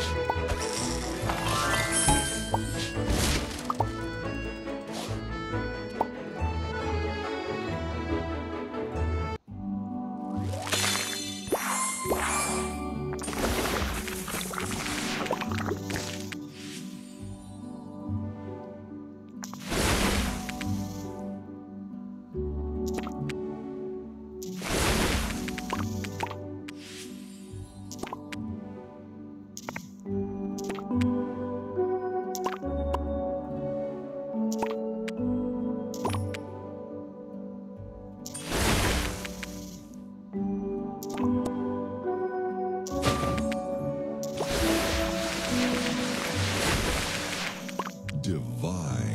什。divine.